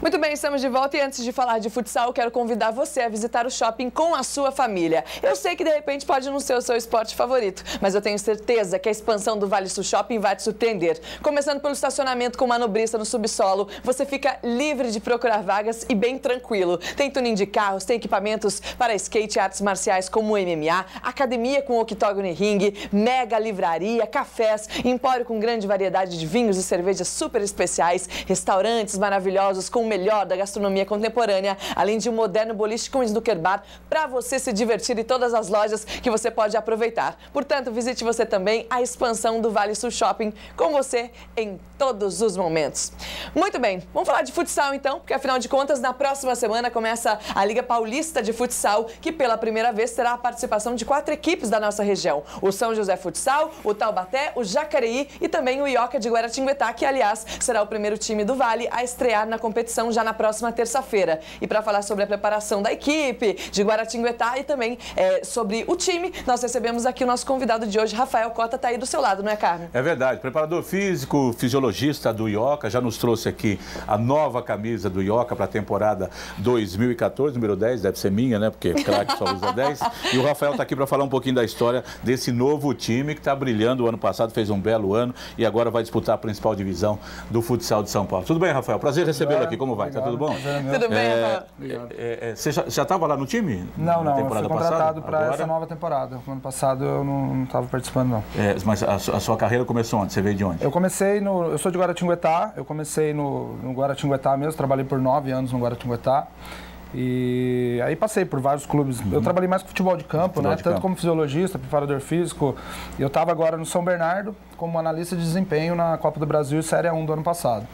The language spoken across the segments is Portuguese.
Muito bem, estamos de volta e antes de falar de futsal, quero convidar você a visitar o shopping com a sua família. Eu sei que de repente pode não ser o seu esporte favorito, mas eu tenho certeza que a expansão do Vale Sul Shopping vai te surpreender. Começando pelo estacionamento com manobrista no subsolo, você fica livre de procurar vagas e bem tranquilo. Tem tuning de carros, tem equipamentos para skate e artes marciais como MMA, academia com octógono e ringue, mega livraria, cafés, empório com grande variedade de vinhos e cervejas super especiais, restaurantes maravilhosos com melhor da gastronomia contemporânea, além de um moderno boliche com snooker bar para você se divertir em todas as lojas que você pode aproveitar. Portanto, visite você também a expansão do Vale Sul Shopping com você em todos os momentos. Muito bem, vamos falar de futsal então, porque afinal de contas, na próxima semana começa a Liga Paulista de Futsal, que pela primeira vez terá a participação de quatro equipes da nossa região: o São José Futsal, o Taubaté, o Jacareí e também o Ioca de Guaratinguetá, que aliás será o primeiro time do Vale a estrear na competição já na próxima terça-feira. E para falar sobre a preparação da equipe de Guaratinguetá e também é, sobre o time, nós recebemos aqui o nosso convidado de hoje, Rafael Cota, está aí do seu lado, não é, Carmen? É verdade. Preparador físico, fisiologista do Ioca, já nos trouxe aqui a nova camisa do Ioca para a temporada 2014, número 10, deve ser minha, né? Porque craque só usa 10. E o Rafael está aqui para falar um pouquinho da história desse novo time que está brilhando. O ano passado fez um belo ano e agora vai disputar a principal divisão do futsal de São Paulo. Tudo bem, Rafael? Prazer recebê-lo aqui. Como vai? Tá tudo bom? Tudo bem, é, é, é, Você já estava lá no time? Não, não. Eu fui contratado para essa nova temporada. No ano passado eu não estava participando, não. É, mas a, a, sua carreira começou onde? Você veio de onde? Eu comecei no... Eu sou de Guaratinguetá. Eu comecei no, no Guaratinguetá mesmo. Trabalhei por nove anos no Guaratinguetá. E aí passei por vários clubes. Uhum. Eu trabalhei mais com futebol de campo, futebol né? De Tanto campo. como fisiologista, preparador físico. Eu estava agora no São Bernardo como analista de desempenho na Copa do Brasil Série 1 do ano passado.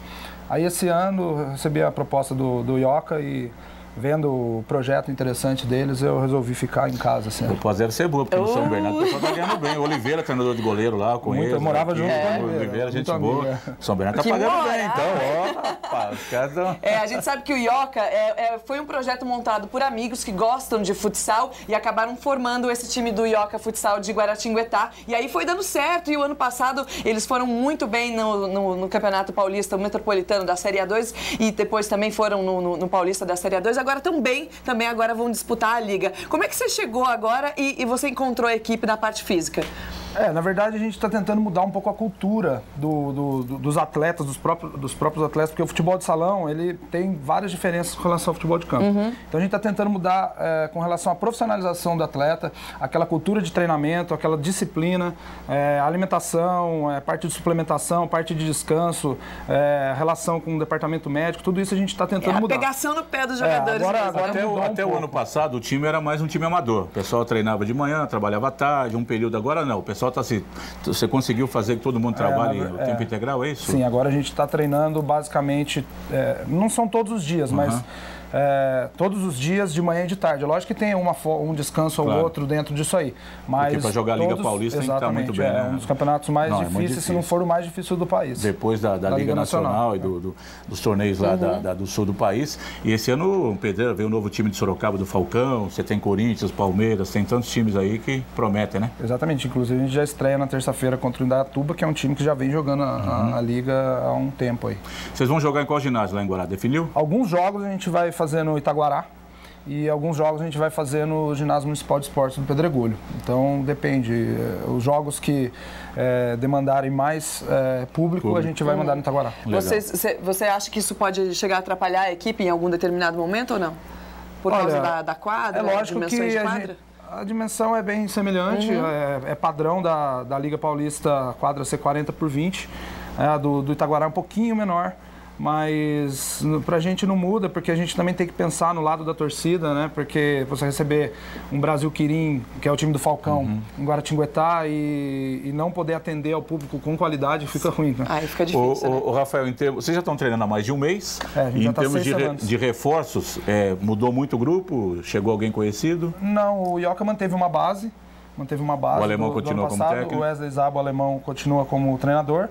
Aí esse ano recebi a proposta do, do Ioca e vendo o projeto interessante deles, eu resolvi ficar em casa. Assim. O pós deve ser boa, porque uh. no São Bernardo o pessoal tá ganhando bem. O Oliveira, treinador de goleiro lá, com ele. Eu morava aqui, junto é. com o Oliveira. Oliveira, gente boa. São Bernardo tá que pagando mora. bem, então, ó, rapaz, os caras tão... É, a gente sabe que o Ioca é, é, foi um projeto montado por amigos que gostam de futsal e acabaram formando esse time do Ioca Futsal de Guaratinguetá. E aí foi dando certo. E o ano passado eles foram muito bem no, no, no Campeonato Paulista Metropolitano da Série A2 e depois também foram no, no Paulista da Série A2. Agora bem também agora vão disputar a liga. Como é que você chegou agora e, e você encontrou a equipe na parte física? É, na verdade a gente está tentando mudar um pouco a cultura do, do, do, dos atletas, dos próprios, dos próprios atletas, porque o futebol de salão ele tem várias diferenças com relação ao futebol de campo. Uhum. Então a gente está tentando mudar é, com relação à profissionalização do atleta, aquela cultura de treinamento, aquela disciplina, é, alimentação, é, parte de suplementação, parte de descanso, é, relação com o departamento médico, tudo isso a gente está tentando é, a mudar. A pegação no pé dos é, jogadores. agora, agora até, o, até o ano passado o time era mais um time amador. O pessoal treinava de manhã, trabalhava à tarde, um período agora não. O pessoal está se. Você conseguiu fazer que todo mundo é, trabalhe é, o tempo integral, é isso? Sim, agora a gente está treinando basicamente. É, não são todos os dias, uhum. mas é, todos os dias, de manhã e de tarde. Lógico que tem uma, um descanso claro. ou outro dentro disso aí. Mas Porque para jogar a Liga Paulista tem que estar muito bem. É né? um dos campeonatos mais não, é difíceis, é difícil. se não for o mais difícil do país. Depois da, da, da Liga, Liga, Nacional, Nacional e do, do, dos torneios lá uhum. da, da, do sul do país. E esse ano, Pedro, veio o um novo time de Sorocaba do Falcão, você tem Corinthians, Palmeiras, tem tantos times aí que prometem, né? Exatamente. Inclusive, a gente já estreia na terça-feira contra o Indaiatuba, que é um time que já vem jogando a, uhum. a, a, Liga há um tempo aí. Vocês vão jogar em qual ginásio lá em Guará? Definiu? Alguns jogos a gente vai fazer no Itaguará, e alguns jogos a gente vai fazer no Ginásio Municipal de Esportes do Pedregulho. Então depende. Eh, os jogos que é, demandarem mais é, público, público, a gente vai mandar no Itaguará. Você, você acha que isso pode chegar a atrapalhar a equipe em algum determinado momento ou não? Por Olha, causa da, da quadra, é lógico que de quadra? A, gente, a dimensão é bem semelhante, uhum. é, é, padrão da, da Liga Paulista quadra ser 40 por 20, é, do, do Itaguará é um pouquinho menor mas para a gente não muda, porque a gente também tem que pensar no lado da torcida, né? Porque você receber um Brasil Quirim, que é o time do Falcão, uhum. em Guaratinguetá, e, e, não poder atender ao público com qualidade, fica ruim. Né? Aí fica difícil. O, né? o, Rafael, em termos, vocês já estão treinando há mais de um mês. É, e em tá termos de, re, de, reforços, é, mudou muito o grupo? Chegou alguém conhecido? Não, o Ioca manteve uma base. Manteve uma base. O alemão do, continua do como técnico? O Wesley Zabo, o alemão, continua como treinador.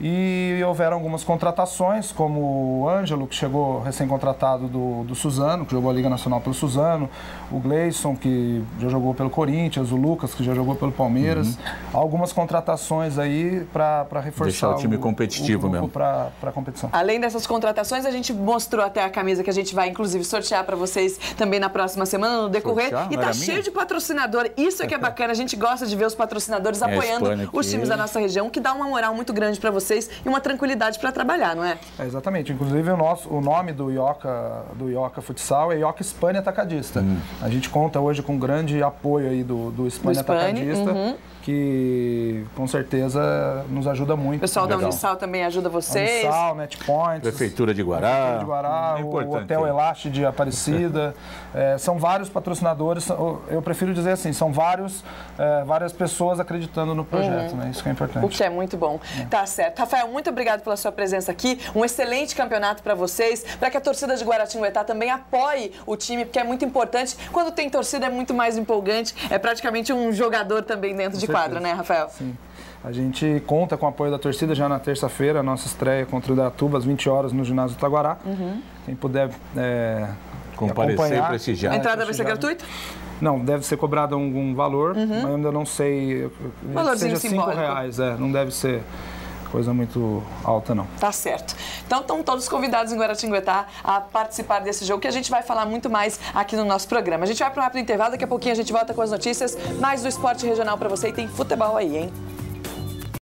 E houveram algumas contratações, como o Ângelo, que chegou recém-contratado do, do Suzano, que jogou a Liga Nacional pelo Suzano, o Gleison, que já jogou pelo Corinthians, o Lucas, que já jogou pelo Palmeiras. Uhum. Algumas contratações aí para reforçar Deixar o time o, competitivo o mesmo. Para a competição. Além dessas contratações, a gente mostrou até a camisa que a gente vai, inclusive, sortear para vocês também na próxima semana, no decorrer. Sortear? E tá cheio minha? de patrocinador. Isso é que é bacana. A gente gosta de ver os patrocinadores é apoiando os times da nossa região, que dá uma moral muito grande para vocês e uma tranquilidade para trabalhar, não é? é? Exatamente. Inclusive, o, nosso, o nome do Ioca, do Ioca Futsal é Ioca Espanha Atacadista. Hum. A gente conta hoje com grande apoio aí do, do Espanha Atacadista. Uhum que com certeza nos ajuda muito. O pessoal Legal. da Unisal também ajuda vocês. Unisal, Netpoints. Prefeitura de Guará. Prefeitura de Guará, é o Hotel Elaste de Aparecida. é, são vários patrocinadores, eu prefiro dizer assim, são vários, é, várias pessoas acreditando no projeto, uhum. né? Isso que é importante. O que é muito bom. É. Tá certo. Rafael, muito obrigado pela sua presença aqui. Um excelente campeonato para vocês, para que a torcida de Guaratinguetá também apoie o time, porque é muito importante. Quando tem torcida é muito mais empolgante, é praticamente um jogador também dentro de quadra, né, Rafael? Sim. A gente conta com o apoio da torcida já na terça-feira, nossa estreia contra o Datuba, às 20 horas, no ginásio Taguará. Uhum. Quem puder é, comparecer e prestigiar. A entrada vai ser gratuita? Não, deve ser cobrado algum valor, uhum. mas ainda não sei. Valorzinho seja 5 reais, é, não deve ser coisa muito alta, não. Tá certo. Então estão todos convidados em Guaratinguetá a participar desse jogo, que a gente vai falar muito mais aqui no nosso programa. A gente vai para um rápido intervalo, daqui a pouquinho a gente volta com as notícias mais do esporte regional para você e tem futebol aí, hein?